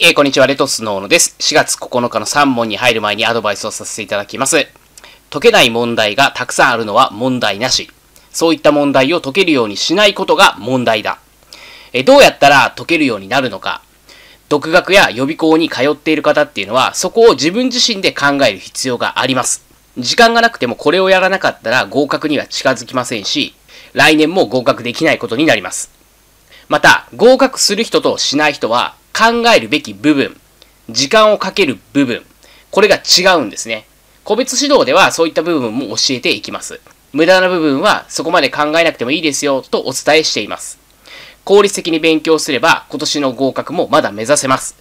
えー、こんにちは、レトスノーノです。4月9日の3問に入る前にアドバイスをさせていただきます。解けない問題がたくさんあるのは問題なし。そういった問題を解けるようにしないことが問題だ。えー、どうやったら解けるようになるのか。独学や予備校に通っている方っていうのは、そこを自分自身で考える必要があります。時間がなくてもこれをやらなかったら合格には近づきませんし、来年も合格できないことになります。また、合格する人としない人は考えるべき部分、時間をかける部分、これが違うんですね。個別指導ではそういった部分も教えていきます。無駄な部分はそこまで考えなくてもいいですよとお伝えしています。効率的に勉強すれば今年の合格もまだ目指せます。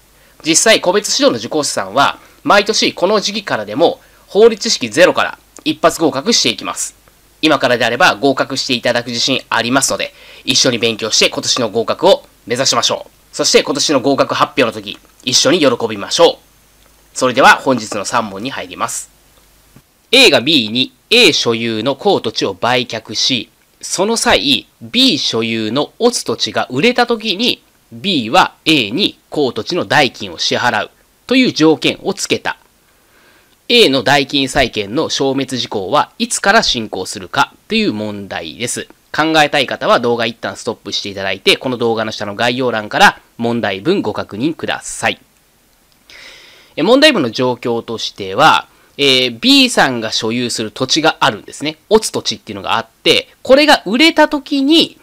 実際個別指導の受講者さんは毎年この時期からでも法律式ゼロから一発合格していきます。今からであれば合格していただく自信ありますので、一緒に勉強して今年の合格を目指しましょう。そして今年の合格発表の時、一緒に喜びましょう。それでは本日の3問に入ります。A が B に A 所有の公土地を売却し、その際、B 所有のオツ土地が売れた時に、B は A に公土地の代金を支払うという条件をつけた。A の代金債権の消滅事項はいつから進行するかという問題です。考えたい方は動画一旦ストップしていただいて、この動画の下の概要欄から問題文ご確認ください。問題文の状況としては、えー、B さんが所有する土地があるんですね。落つ土地っていうのがあって、これが売れた時に、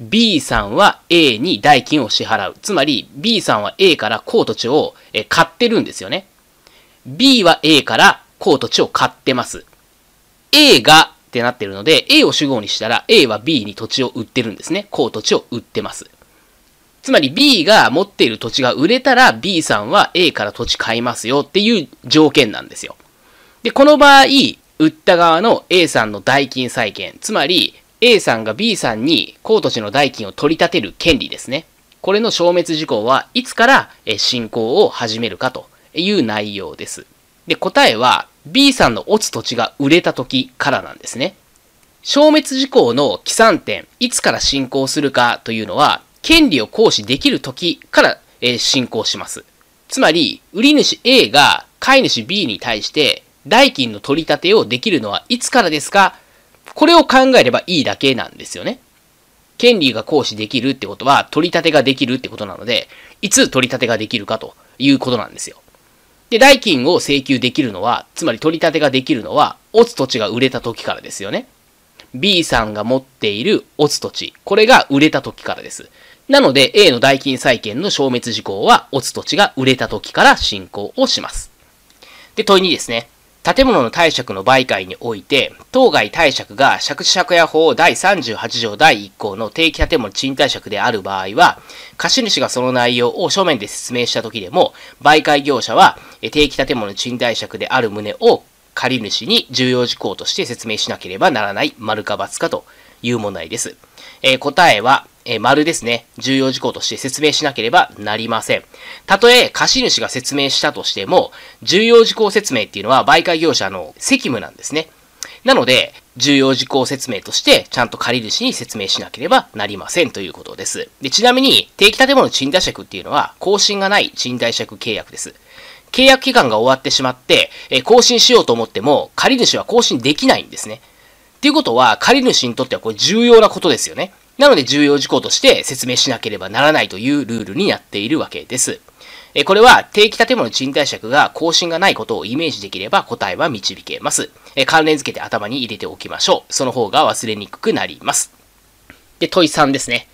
B さんは A に代金を支払う。つまり、B さんは A から高土地を買ってるんですよね。B は A から高土地を買ってます。A がってなってるので、A を主語にしたら A は B に土地を売ってるんですね。高土地を売ってます。つまり B が持っている土地が売れたら B さんは A から土地買いますよっていう条件なんですよ。で、この場合、売った側の A さんの代金債権、つまり A さんが B さんに高土地の代金を取り立てる権利ですね。これの消滅事項はいつから進行を始めるかという内容です。で、答えは B さんの落つ土地が売れた時からなんですね。消滅事項の起算点、いつから進行するかというのは、権利を行使できる時から、えー、進行します。つまり、売り主 A が買い主 B に対して代金の取り立てをできるのはいつからですか？これを考えればいいだけなんですよね。権利が行使できるってことは、取り立てができるってことなので、いつ取り立てができるかということなんですよ。で、代金を請求できるのは、つまり取り立てができるのは、オツ土地が売れた時からですよね。B さんが持っているオツ土地、これが売れた時からです。なので、A の代金債権の消滅事項は、オツ土地が売れた時から進行をします。で、問いにですね。建物の貸借の売買において、当該貸借が借地借家法第38条第1項の定期建物賃貸借である場合は、貸主がその内容を書面で説明した時でも、売買業者は定期建物賃貸借である旨を借主に重要事項として説明しなければならない丸か×かという問題です。えー、答えは、えー、丸ですね。重要事項として説明しなければなりません。たとえ貸主が説明したとしても、重要事項説明っていうのは媒介業者の責務なんですね。なので、重要事項説明として、ちゃんと借り主に説明しなければなりませんということです。で、ちなみに、定期建物賃貸借っていうのは、更新がない賃貸借契約です。契約期間が終わってしまって、え更新しようと思っても、借り主は更新できないんですね。っていうことは、借り主にとってはこれ重要なことですよね。なので重要事項として説明しなければならないというルールになっているわけです。これは定期建物賃貸借が更新がないことをイメージできれば答えは導けます。関連付けて頭に入れておきましょう。その方が忘れにくくなります。で、問い3ですね。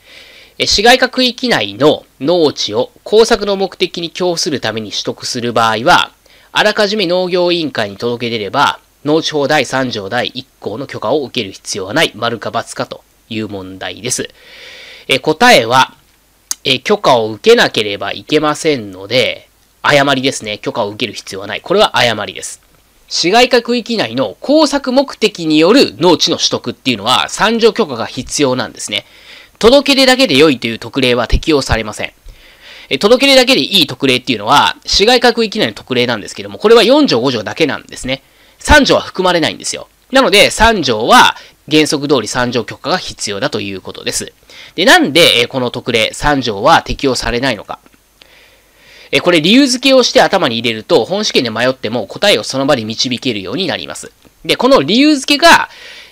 市街化区域内の農地を工作の目的に供するために取得する場合は、あらかじめ農業委員会に届け出れば、農地法第3条第1項の許可を受ける必要はない、丸か×かという問題です。え答えは、え許可を受けなければいけませんので、誤りですね。許可を受ける必要はない。これは誤りです。市街化区域内の工作目的による農地の取得っていうのは、参上許可が必要なんですね。届け出だけで良いという特例は適用されません。え届け出だけでいい特例っていうのは、市街化区域内の特例なんですけども、これは4条5条だけなんですね。3条は含まれないんですよ。なので、3条は原則通り3条許可が必要だということです。で、なんで、えこの特例3条は適用されないのか。えこれ理由付けをして頭に入れると、本試験で迷っても答えをその場で導けるようになります。で、この理由付けが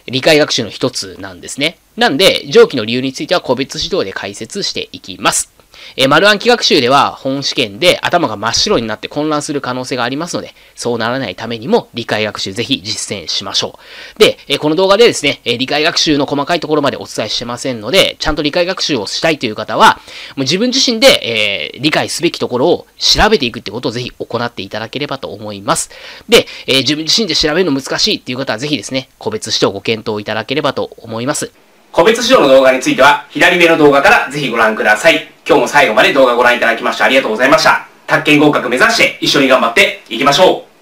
理解学習の一つなんですね。なんで、上記の理由については個別指導で解説していきます。えー、丸暗記学習では本試験で頭が真っ白になって混乱する可能性がありますので、そうならないためにも理解学習ぜひ実践しましょう。で、えー、この動画でですね、えー、理解学習の細かいところまでお伝えしてませんので、ちゃんと理解学習をしたいという方は、もう自分自身で、え理解すべきところを調べていくってことをぜひ行っていただければと思います。で、え自分自身で調べるの難しいっていう方はぜひですね、個別指導ご検討いただければと思います。個別指導の動画については、左上の動画からぜひご覧ください。今日も最後まで動画をご覧いただきましてありがとうございました。宅建合格目指して一緒に頑張っていきましょう。